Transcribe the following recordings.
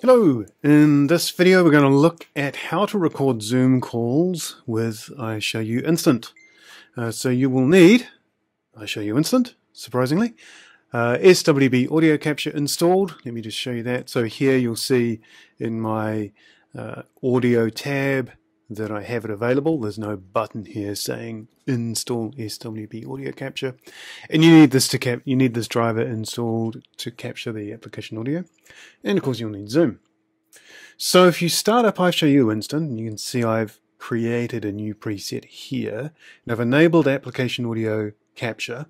Hello! In this video we're going to look at how to record Zoom calls with iShowU Instant. Uh, so you will need iShowU Instant, surprisingly, uh, SWB audio capture installed. Let me just show you that. So here you'll see in my uh, audio tab that I have it available. There's no button here saying install SWB audio capture. And you need this to cap you need this driver installed to capture the application audio. And of course you'll need Zoom. So if you start up iShowU Instant, you can see I've created a new preset here. And I've enabled application audio capture.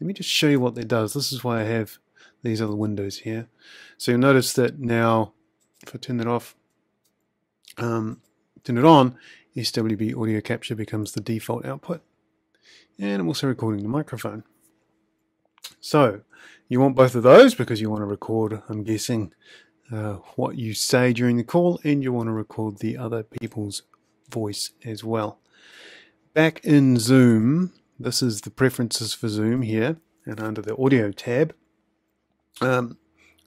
Let me just show you what that does. This is why I have these other windows here. So you'll notice that now, if I turn that off, um, turn it on, SWB audio capture becomes the default output. And I'm also recording the microphone. So you want both of those because you want to record, I'm guessing, uh, what you say during the call and you want to record the other people's voice as well. Back in Zoom, this is the preferences for Zoom here and under the audio tab, um,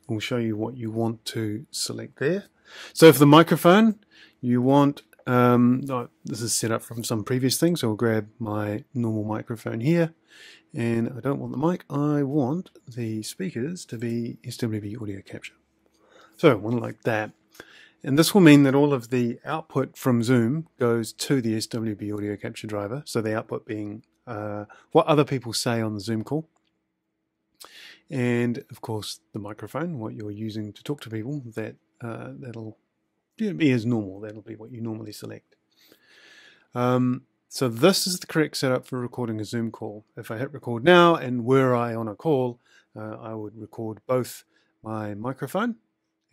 we'll show you what you want to select there. So for the microphone, you want, um, oh, this is set up from some previous thing, so I'll grab my normal microphone here. And I don't want the mic, I want the speakers to be SWB audio capture. So one like that. And this will mean that all of the output from Zoom goes to the SWB audio capture driver. So the output being uh, what other people say on the Zoom call. And of course, the microphone, what you're using to talk to people, that uh, that'll be as normal. That'll be what you normally select. Um, so this is the correct setup for recording a Zoom call. If I hit record now and were I on a call, uh, I would record both my microphone,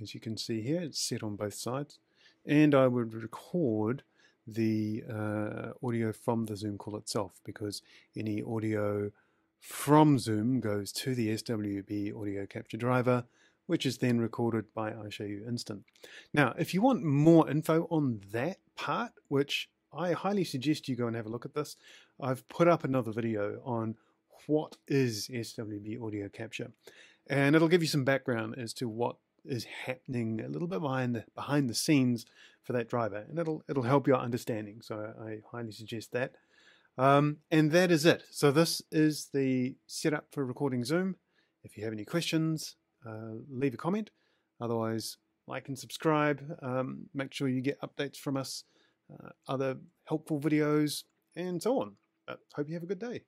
as you can see here, it's set on both sides, and I would record the uh, audio from the Zoom call itself because any audio from Zoom goes to the SWB audio capture driver which is then recorded by iShowU Instant. Now, if you want more info on that part, which I highly suggest you go and have a look at this, I've put up another video on what is SWB audio capture. And it'll give you some background as to what is happening a little bit behind the behind the scenes for that driver, and it'll it'll help your understanding. So I highly suggest that. Um, and that is it. So this is the setup for recording Zoom. If you have any questions, uh, leave a comment. Otherwise, like and subscribe. Um, make sure you get updates from us, uh, other helpful videos, and so on. But hope you have a good day.